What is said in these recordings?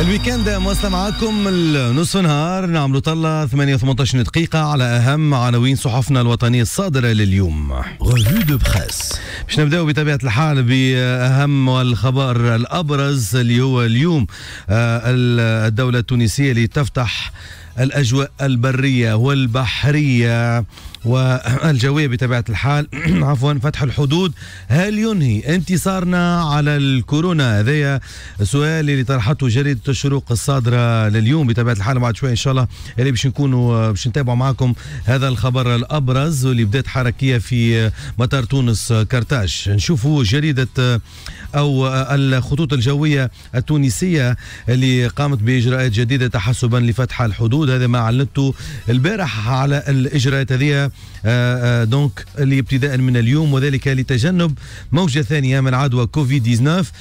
الويكند مواصلة معاكم النصف نهار نعملوا طلة 8 18 دقيقة على أهم عناوين صحفنا الوطنية الصادرة لليوم. Revue de presse. باش نبداو بطبيعة الحال بأهم الخبر الأبرز اللي هو اليوم. آه، الدولة التونسية اللي تفتح الأجواء البرية والبحرية. والجوية بطبيعة الحال. عفوا فتح الحدود. هل ينهي انتصارنا على الكورونا؟ هذايا سؤال اللي طرحته جريدة الشروق الصادرة لليوم بطبيعة الحال. بعد شوي إن شاء الله اللي باش نكونوا باش نتابعوا معكم هذا الخبر الأبرز واللي بدات حركية في مطار تونس كرتاج نشوفوا جريدة أو الخطوط الجوية التونسية اللي قامت بإجراءات جديدة تحسبا لفتح الحدود. هذا ما أعلنته البارح على الإجراءات هذه. آه، آه، donc اللي ابتداء من اليوم وذلك لتجنب موجة ثانية من عدوى كوفيد 19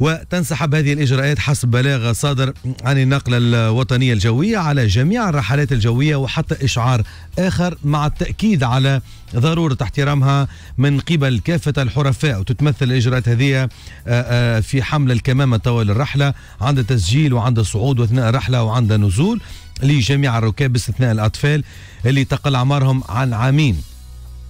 وتنسحب هذه الإجراءات حسب بلاغ صادر عن النقلة الوطنية الجوية على جميع الرحلات الجوية وحتى إشعار آخر مع التأكيد على ضرورة احترامها من قبل كافة الحرفاء. وتتمثل الإجراءات هذه آه، آه، في حمل الكمامة طوال الرحلة عند تسجيل وعند صعود وأثناء الرحلة وعند نزول لجميع الركاب باستثناء الأطفال اللي تقل أعمارهم عن عامين.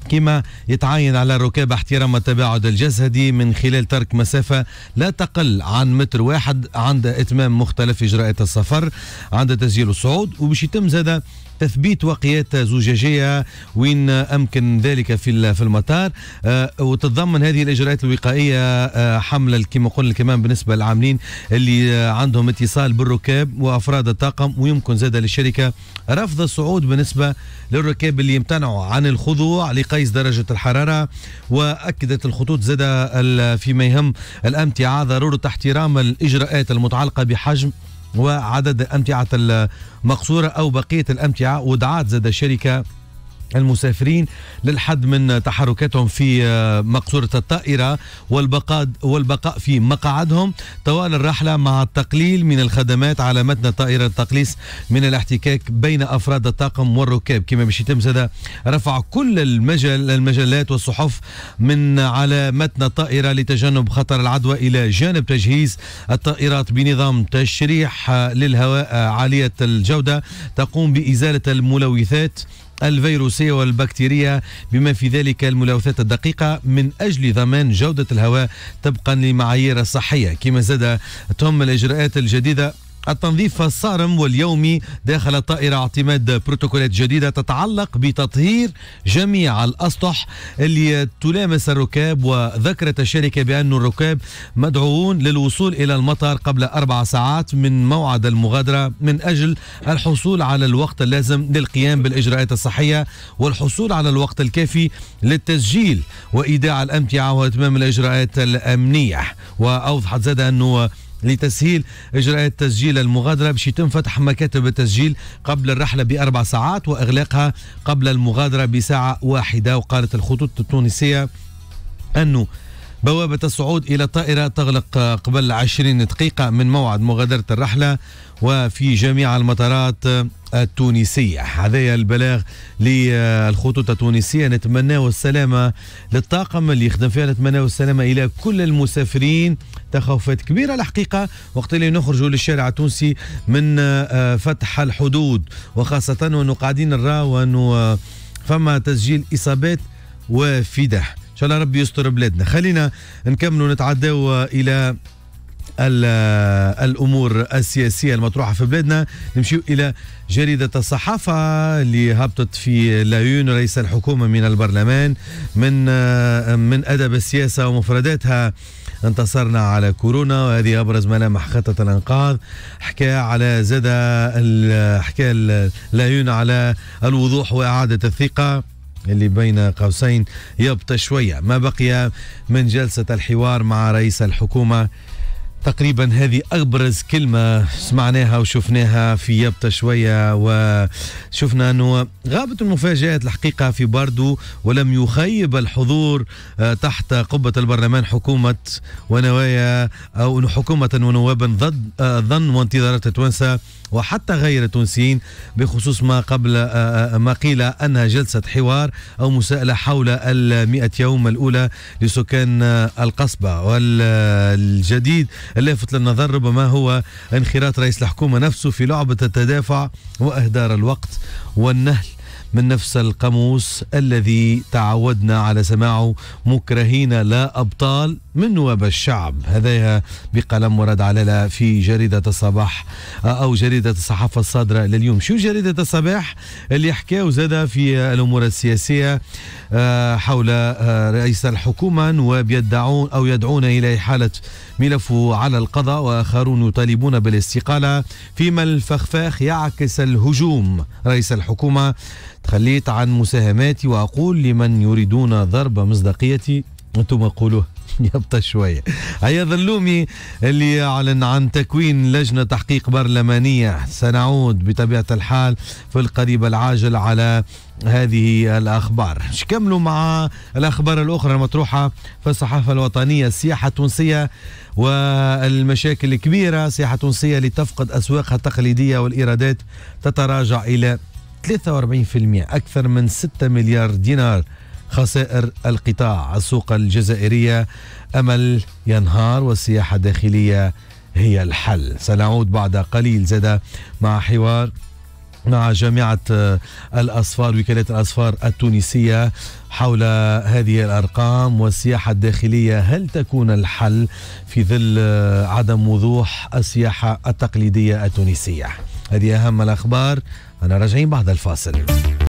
كما يتعين على الركاب احترام التباعد الجسدي من خلال ترك مسافة لا تقل عن متر واحد عند إتمام مختلف إجراءات السفر عند تسجيل الصعود. وباش يتم زاد تثبيت وقيات زجاجية وين أمكن ذلك في في المطار. آه، وتتضمن هذه الإجراءات الوقائية آه، حمل كما قلنا كمان بالنسبة للعاملين اللي عندهم اتصال بالركاب وأفراد الطاقم ويمكن زاد للشركة رفض الصعود بالنسبة للركاب اللي يمتنعوا عن الخضوع لقيس درجة الحرارة. وأكدت الخطوط زاد فيما يهم الامتعه ضروره احترام الإجراءات المتعلقة بحجم وعدد الأمتعة المقصورة أو بقية الأمتعة. ودعات زاد الشركة المسافرين للحد من تحركاتهم في آه، مقصورة الطائرة والبقاء والبقاء في مقاعدهم طوال الرحلة مع التقليل من الخدمات على متن الطائرة التقليص من الاحتكاك بين أفراد الطاقم والركاب. كما باش يتم رفع كل المجل المجلات والصحف من على متن الطائرة لتجنب خطر العدوى إلى جانب تجهيز الطائرات بنظام تشريح للهواء عالية الجودة. تقوم بإزالة الملوثات الفيروسية والبكتيرية بما في ذلك الملوثات الدقيقة من أجل ضمان جودة الهواء طبقا لمعايير الصحية كما زاد تهم الإجراءات الجديدة التنظيف الصارم واليومي داخل الطائرة اعتماد بروتوكولات جديدة تتعلق بتطهير جميع الأسطح اللي تلامس الركاب وذكرت الشركة بأن الركاب مدعوون للوصول إلى المطار قبل أربع ساعات من موعد المغادرة من أجل الحصول على الوقت اللازم للقيام بالإجراءات الصحية والحصول على الوقت الكافي للتسجيل وإيداع الأمتعة وإتمام الإجراءات الأمنية. وأوضحت زاد أنه لتسهيل اجراءات تسجيل المغادرة باش يتم فتح مكاتب التسجيل قبل الرحلة بأربع ساعات وإغلاقها قبل المغادرة بساعة واحدة. وقالت الخطوط التونسية انه بوابة الصعود إلى الطائرة تغلق قبل 20 دقيقة من موعد مغادرة الرحلة وفي جميع المطارات التونسية. هذا البلاغ للخطوط التونسية. نتمناه السلامة للطاقم اللي يخدم فيها. نتمناه السلامة إلى كل المسافرين. تخوفات كبيرة. الحقيقة وقت اللي نخرجوا للشارع التونسي من آه، فتح الحدود وخاصة وأنه قاعدين وأنه آه، فما تسجيل إصابات وفدح إن شاء الله ربي يستر بلادنا. خلينا نكملوا نتعداو إلى الأمور السياسية المطروحة في بلادنا. نمشيو إلى جريدة الصحافة اللي هبطت في لايون رئيس الحكومة من البرلمان من من أدب السياسة ومفرداتها. انتصرنا على كورونا وهذه أبرز ملامح خطة الإنقاذ. حكى على زاد حكى لايون على الوضوح وإعادة الثقة اللي بين قوسين يبطى شوية. ما بقي من جلسة الحوار مع رئيس الحكومة تقريبا هذه أبرز كلمة سمعناها وشفناها في يبطة شوية وشفنا أنه غابت المفاجآت الحقيقة في باردو ولم يخيب الحضور آه، تحت قبة البرلمان حكومة ونوايا أو حكومة ونوابا ضد آه، ظن وانتظارات التوانسة وحتى غير التونسيين بخصوص ما قبل آه، ما قيل أنها جلسة حوار أو مساءلة حول المئة يوم الأولى لسكان القصبة. والجديد اللافت للنظر ربما هو انخراط رئيس الحكومة نفسه في لعبة التدافع وإهدار الوقت والنهل. من نفس القاموس الذي تعودنا على سماعه مكرهين لا أبطال من نواب الشعب. هذا بقلم مراد علالة في جريدة الصباح أو جريدة الصحافة الصادرة لليوم. شو جريدة الصباح؟ اللي حكاو زاد في الأمور السياسية آه، حول آه، رئيس الحكومة نواب يدعون أو يدعون إلى إحالة ملفه على القضاء وآخرون يطالبون بالاستقالة. فيما الفخفاخ يعكس الهجوم رئيس الحكومة تخليت عن مساهماتي وأقول لمن يريدون ضرب مصداقيتي أنتم قولوه. يبطى شوية. هيا ظلومي اللي يعلن عن تكوين لجنة تحقيق برلمانية. سنعود بطبيعة الحال في القريب العاجل على هذه الأخبار. كملوا مع الأخبار الأخرى المطروحة في الصحافة الوطنية. السياحة التونسية والمشاكل الكبيرة. سياحة تونسية لتفقد أسواقها التقليدية والإيرادات تتراجع إلى 43% أكثر من 6 مليار دينار خسائر القطاع. السوق الجزائرية أمل ينهار والسياحة الداخلية هي الحل. سنعود بعد قليل زاد مع حوار مع جامعة الأصفار وكالة الأصفار التونسية حول هذه الأرقام والسياحة الداخلية. هل تكون الحل في ظل عدم وضوح السياحة التقليدية التونسية؟ هذه أهم الأخبار. أنا راجعين بعد الفاصل.